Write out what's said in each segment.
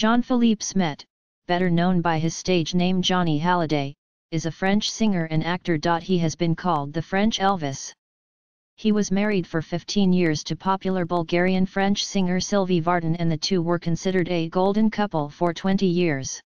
Jean-Philippe Smet, better known by his stage name Johnny Hallyday, is a French singer and actor. He has been called the French Elvis. He was married for 15 years to popular Bulgarian French singer Sylvie Vartan and the two were considered a golden couple for 20 years.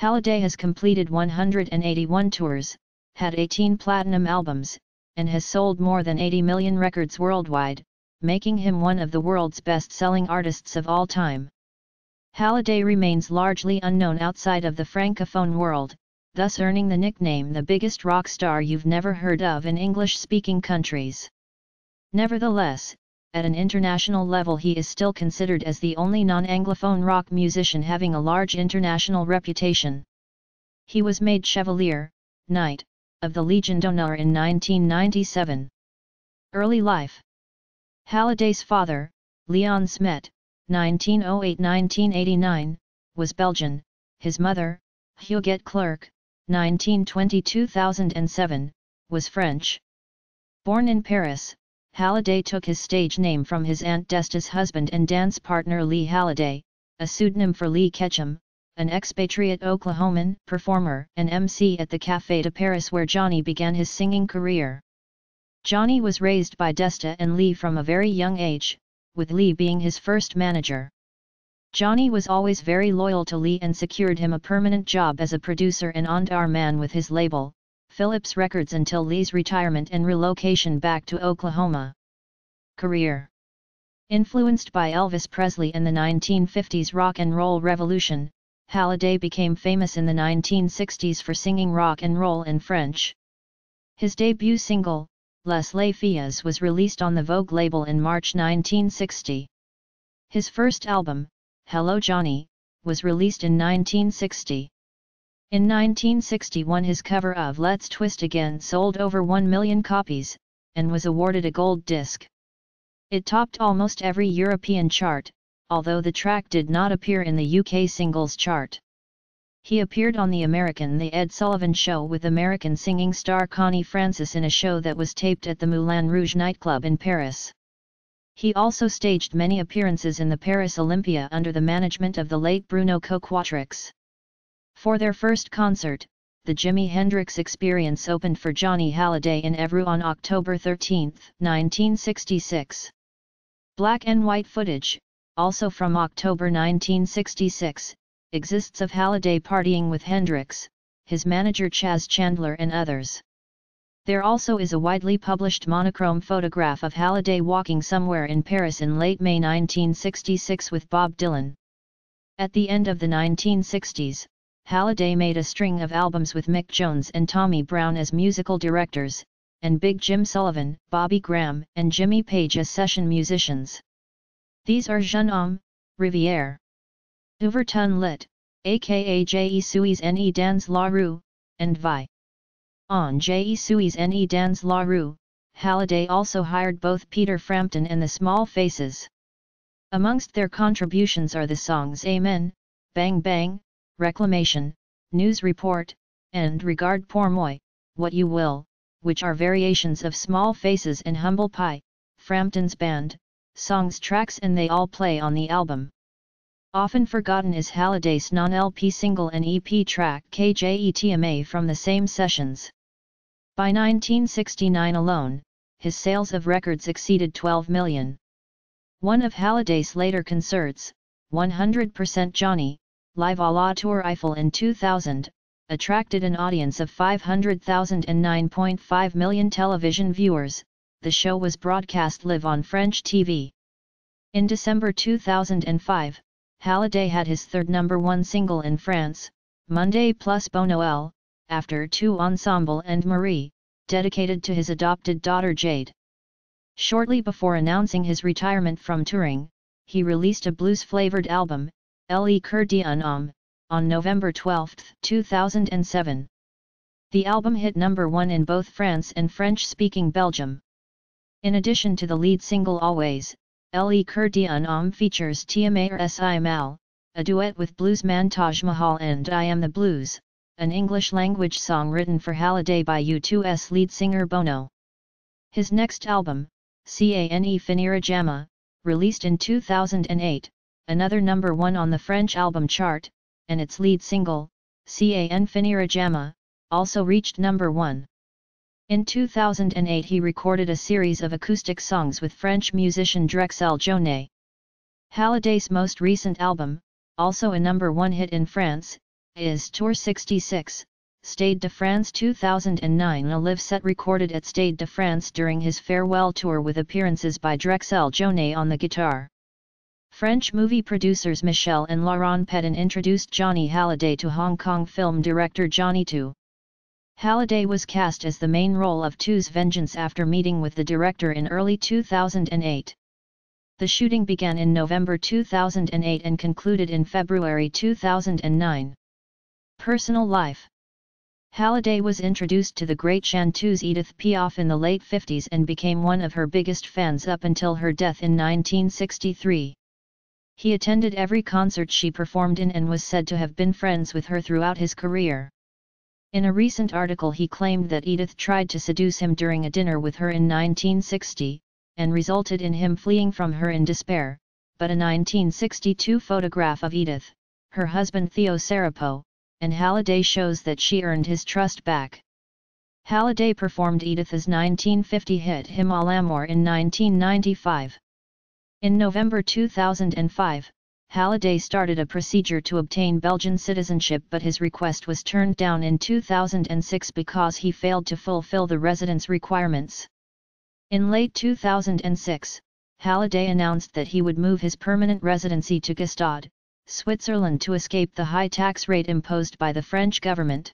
Hallyday has completed 181 tours, had 18 platinum albums, and has sold more than 80 million records worldwide, making him one of the world's best-selling artists of all time. Hallyday remains largely unknown outside of the francophone world, thus earning the nickname the biggest rock star you've never heard of in English-speaking countries. Nevertheless, at an international level he is still considered as the only non-Anglophone rock musician having a large international reputation. He was made Chevalier, Knight, of the Legion d'honneur in 1997. Early life Hallyday's father, Leon Smet, 1908-1989, was Belgian, his mother, Huguette Clerc, 1920-2007, was French. Born in Paris, Hallyday took his stage name from his aunt Desta's husband and dance partner Lee Halliday, a pseudonym for Lee Ketchum, an expatriate Oklahoman performer and MC at the Café de Paris where Johnny began his singing career. Johnny was raised by Desta and Lee from a very young age, with Lee being his first manager. Johnny was always very loyal to Lee and secured him a permanent job as a producer and on-air man with his label, Philips Records until Lee's retirement and relocation back to Oklahoma. Career Influenced by Elvis Presley and the 1950s rock and roll revolution, Hallyday became famous in the 1960s for singing rock and roll in French. His debut single, Les Les was released on the Vogue label in March 1960. His first album, Hello Johnny, was released in 1960. In 1961 his cover of Let's Twist Again sold over 1 million copies, and was awarded a gold disc. It topped almost every European chart, although the track did not appear in the UK singles chart. He appeared on the American The Ed Sullivan Show with American singing star Connie Francis in a show that was taped at the Moulin Rouge nightclub in Paris. He also staged many appearances in the Paris Olympia under the management of the late Bruno Coquatrix. For their first concert, the Jimi Hendrix Experience opened for Johnny Hallyday in Évreux on October 13, 1966. Black and white footage, also from October 1966, exists of Hallyday partying with Hendrix, his manager Chas Chandler and others. There also is a widely published monochrome photograph of Hallyday walking somewhere in Paris in late May 1966 with Bob Dylan. At the end of the 1960s, Hallyday made a string of albums with Mick Jones and Tommy Brown as musical directors, and Big Jim Sullivan, Bobby Graham, and Jimmy Page as session musicians. These are Jeune Homme, Ouvre ton lit, aka Je suis né dans la rue, and Vi. On Je suis né dans la rue, Hallyday also hired both Peter Frampton and the Small Faces. Amongst their contributions are the songs Amen, Bang Bang, Reclamation, News Report, and Regarde pour moi, What You Will, which are variations of Small Faces and Humble Pie, Frampton's band, songs tracks and they all play on the album. Often forgotten is Hallyday's non-LP single and EP track Que je t'aime from the same sessions. By 1969 alone, his sales of records exceeded 12 million. One of Hallyday's later concerts, 100% Johnny, live à la Tour Eiffel in 2000, attracted an audience of 500,000 and 9.5 million television viewers, the show was broadcast live on French TV. In December 2005, Hallyday had his third number one single in France, Mon plus beau Noël, after two Ensemble and Marie, dedicated to his adopted daughter Jade. Shortly before announcing his retirement from touring, he released a blues-flavored album, Le Coeur d'un Homme, on November 12, 2007. The album hit number one in both France and French-speaking Belgium. In addition to the lead single Always, Le Coeur d'un Homme features T'aimer si mal, a duet with bluesman Taj Mahal and I Am the Blues, an English-language song written for Hallyday by U2's lead singer Bono. His next album, Ça ne finira jamais, released in 2008, another number one on the French album chart, and its lead single, Ça ne finira jamais, also reached number one. In 2008 he recorded a series of acoustic songs with French musician Drexel Jonet. Hallyday's most recent album, also a number one hit in France, is Tour 66, Stade de France 2009 a live set recorded at Stade de France during his farewell tour with appearances by Drexel Jonet on the guitar. French movie producers Michel and Laurent Pétin introduced Johnny Hallyday to Hong Kong film director Johnnie To. Hallyday was cast as the main role of To's Vengeance after meeting with the director in early 2008. The shooting began in November 2008 and concluded in February 2009. Personal life Hallyday was introduced to the great chanteuse Edith Piaf in the late 50s and became one of her biggest fans up until her death in 1963. He attended every concert she performed in and was said to have been friends with her throughout his career. In a recent article he claimed that Edith tried to seduce him during a dinner with her in 1960, and resulted in him fleeing from her in despair, but a 1962 photograph of Edith, her husband Theo Sarapo, and Hallyday shows that she earned his trust back. Hallyday performed Edith's 1950 hit Hymne à l'amour in 1995. In November 2005, Hallyday started a procedure to obtain Belgian citizenship but his request was turned down in 2006 because he failed to fulfill the residence requirements. In late 2006, Hallyday announced that he would move his permanent residency to Gstaad, Switzerland to escape the high tax rate imposed by the French government.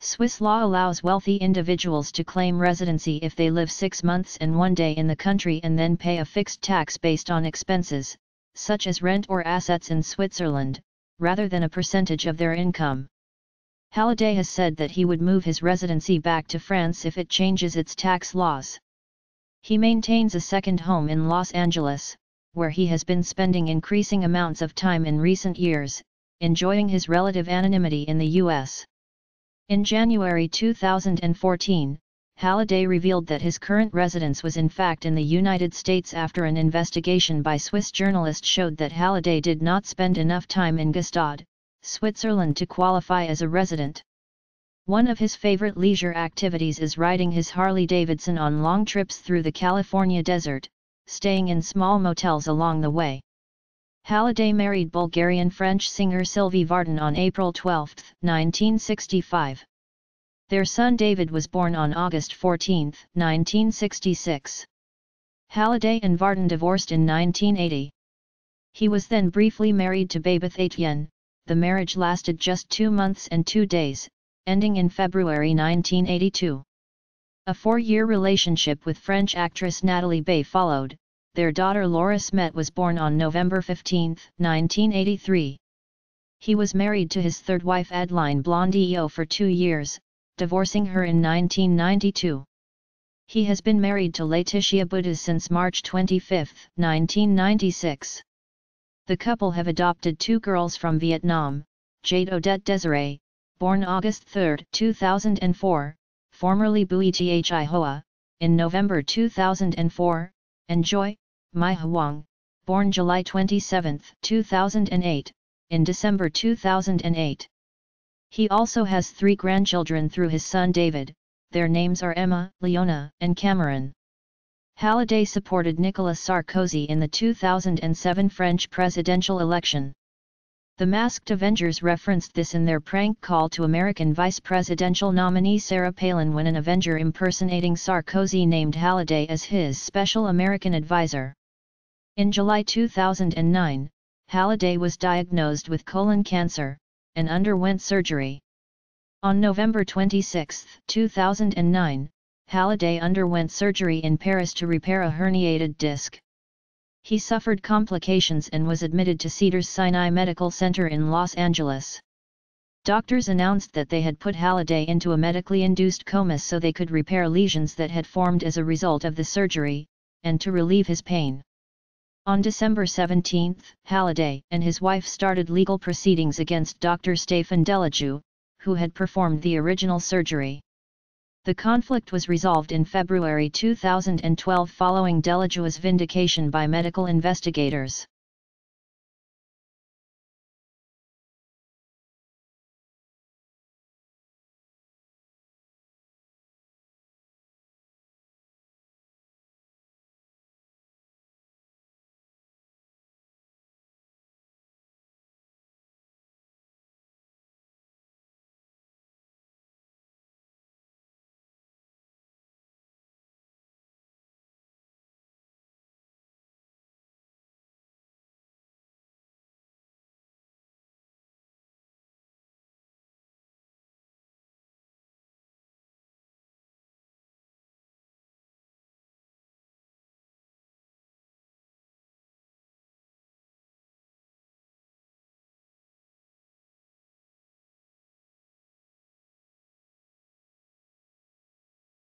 Swiss law allows wealthy individuals to claim residency if they live six months and one day in the country and then pay a fixed tax based on expenses, such as rent or assets in Switzerland, rather than a percentage of their income. Hallyday has said that he would move his residency back to France if it changes its tax laws. He maintains a second home in Los Angeles, where he has been spending increasing amounts of time in recent years, enjoying his relative anonymity in the U.S. In January 2014, Hallyday revealed that his current residence was in fact in the United States after an investigation by Swiss journalists showed that Hallyday did not spend enough time in Gstaad, Switzerland to qualify as a resident. One of his favorite leisure activities is riding his Harley-Davidson on long trips through the California desert, staying in small motels along the way. Hallyday married Bulgarian-French singer Sylvie Vartan on April 12, 1965. Their son David was born on August 14, 1966. Hallyday and Vartan divorced in 1980. He was then briefly married to Babeth Etienne, the marriage lasted just two months and two days, ending in February 1982. A four-year relationship with French actress Nathalie Baye followed, their daughter Laura Smet was born on November 15, 1983. He was married to his third wife Adeline Blondiau for two years, divorcing her in 1992. He has been married to Laetitia Boudez since March 25, 1996. The couple have adopted two girls from Vietnam, Jade Odette Desiree, born August 3, 2004, formerly Bui Thi Hoa, in November 2004, and Joy, Mai Huang, born July 27, 2008, in December 2008. He also has three grandchildren through his son David, their names are Emma, Leona, and Cameron. Hallyday supported Nicolas Sarkozy in the 2007 French presidential election. The Masked Avengers referenced this in their prank call to American vice presidential nominee Sarah Palin when an Avenger impersonating Sarkozy named Hallyday as his special American advisor. In July 2009, Hallyday was diagnosed with colon cancer, and underwent surgery. On November 26, 2009, Hallyday underwent surgery in Paris to repair a herniated disc. He suffered complications and was admitted to Cedars-Sinai Medical Center in Los Angeles. Doctors announced that they had put Hallyday into a medically induced coma so they could repair lesions that had formed as a result of the surgery, and to relieve his pain. On December 17, Hallyday and his wife started legal proceedings against Dr. Stéphane Delejoux, who had performed the original surgery. The conflict was resolved in February 2012 following Delejoux's vindication by medical investigators.